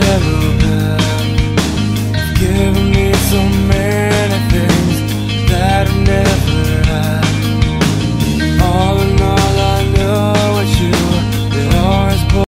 shadow